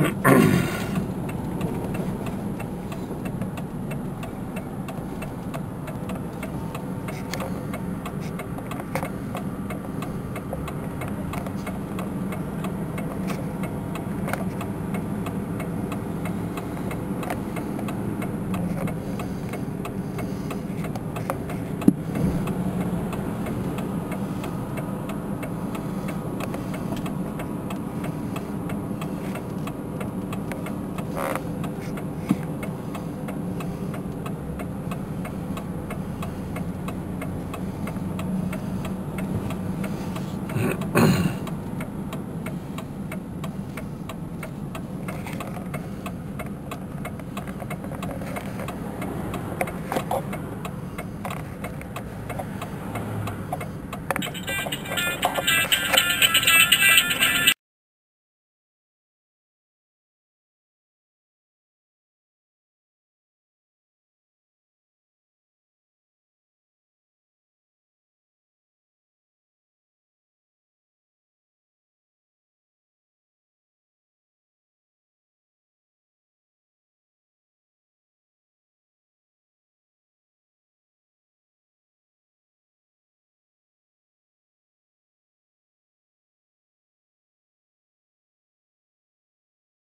Mm-hmm.